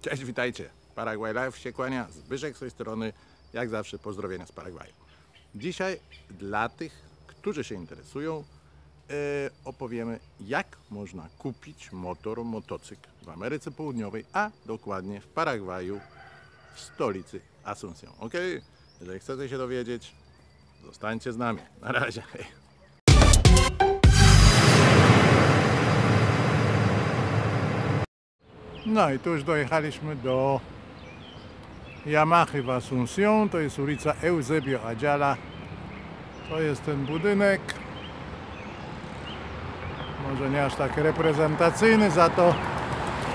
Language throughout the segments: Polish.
Cześć, witajcie. Paraguay Live się kłania. Zbyszek z tej strony. Jak zawsze pozdrowienia z Paragwaju. Dzisiaj dla tych, którzy się interesują, e, opowiemy jak można kupić motor, motocykl w Ameryce Południowej, a dokładnie w Paragwaju, w stolicy Asunción. Ok? Jeżeli chcecie się dowiedzieć, zostańcie z nami. Na razie. No i tu już dojechaliśmy do Yamahy w Asunción. To jest ulica Eusebio Adziala. To jest ten budynek. Może nie aż tak reprezentacyjny, za to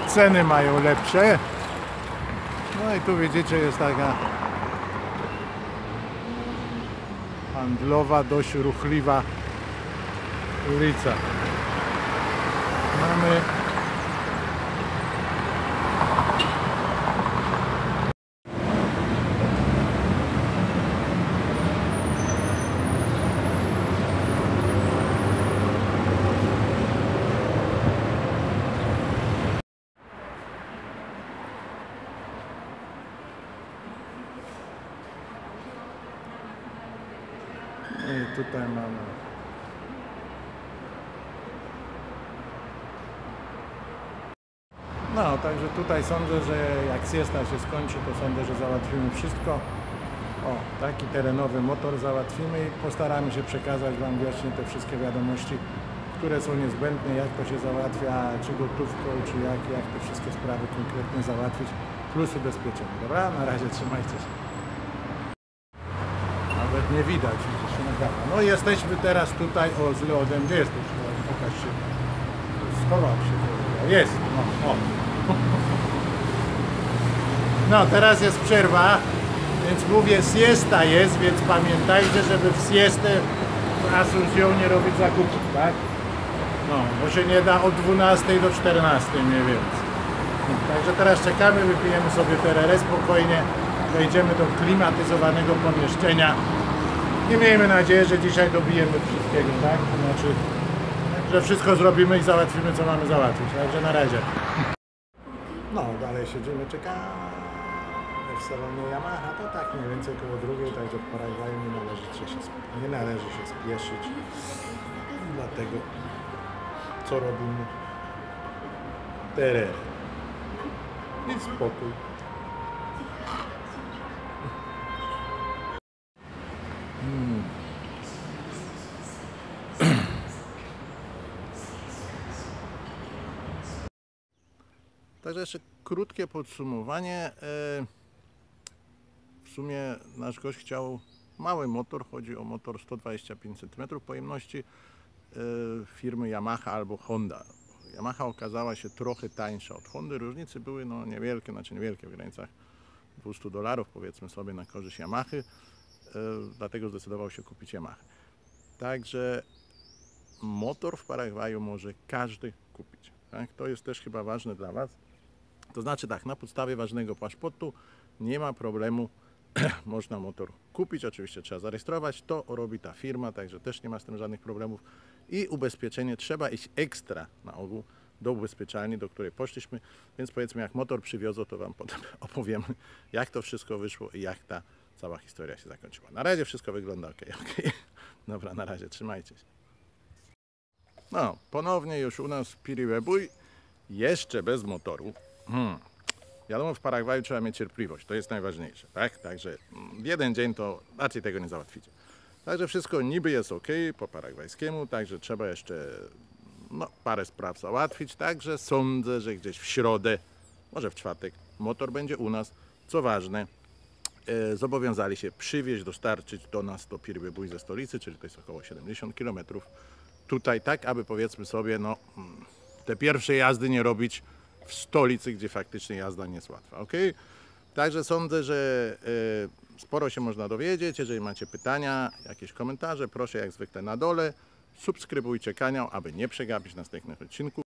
ceny mają lepsze. No i tu widzicie jest taka handlowa, dość ruchliwa ulica. Mamy I tutaj mamy. No, także tutaj sądzę, że jak siesta się skończy, to sądzę, że załatwimy wszystko. O, taki terenowy motor załatwimy i postaramy się przekazać Wam właśnie te wszystkie wiadomości, które są niezbędne, jak to się załatwia, czy gotówką, czy jak, jak te wszystkie sprawy konkretnie załatwić, plus ubezpieczenie. Dobra? Na razie trzymajcie się. Nawet nie widać, nagrała. No jesteśmy teraz tutaj, o z lodem, gdzie jesteś? No, Pokaż się. Schował się. Jest, no, o. No, teraz jest przerwa, więc mówię, siesta jest, więc pamiętajcie, żeby w siestę w Asunción nie robić zakupów, tak? No, bo się nie da od 12 do 14 mniej więcej. Także teraz czekamy, wypijemy sobie tererę spokojnie, wejdziemy do klimatyzowanego pomieszczenia i miejmy nadzieję, że dzisiaj dobijemy wszystkiego, tak? Znaczy, że wszystko zrobimy i załatwimy, co mamy załatwić. Także na razie. No, dalej siedzimy, czekamy w salonie Yamaha, to tak mniej więcej koło drugiej, także w Paragwaju nie należy się, nie należy się spieszyć. Dlatego co robimy? Tererę. I spokój. Także jeszcze krótkie podsumowanie. E, W sumie nasz gość chciał mały motor, chodzi o motor 125 cm pojemności e, firmy Yamaha albo Honda. Yamaha okazała się trochę tańsza od Hondy. Różnice były no niewielkie, znaczy niewielkie w granicach 200 dolarów powiedzmy sobie na korzyść Yamahy. E, Dlatego zdecydował się kupić Yamaha. Także motor w Paragwaju może każdy kupić. Tak? To jest też chyba ważne dla Was. To znaczy tak, na podstawie ważnego paszportu nie ma problemu, można motor kupić, oczywiście trzeba zarejestrować, to robi ta firma, także też nie ma z tym żadnych problemów. I ubezpieczenie trzeba iść ekstra na ogół do ubezpieczalni, do której poszliśmy, więc powiedzmy jak motor przywiozą, to Wam potem opowiemy, jak to wszystko wyszło i jak ta cała historia się zakończyła. Na razie wszystko wygląda ok. ok. Dobra, na razie, trzymajcie się. No, ponownie już u nas Piriwebuj, jeszcze bez motoru. Hmm. Wiadomo, w Paragwaju trzeba mieć cierpliwość, to jest najważniejsze, tak? Także mm, w jeden dzień to raczej tego nie załatwicie. Także wszystko niby jest ok po paragwajskiemu, także trzeba jeszcze no, parę spraw załatwić. Także sądzę, że gdzieś w środę, może w czwartek, motor będzie u nas. Co ważne, e, zobowiązali się przywieźć, dostarczyć do nas do Pirwebój ze stolicy, czyli to jest około 70 km. Tutaj tak, aby powiedzmy sobie, no mm, te pierwsze jazdy nie robić w stolicy, gdzie faktycznie jazda nie jest łatwa, ok? Także sądzę, że e, sporo się można dowiedzieć. Jeżeli macie pytania, jakieś komentarze, proszę jak zwykle na dole. Subskrybujcie kanał, aby nie przegapić następnych odcinków.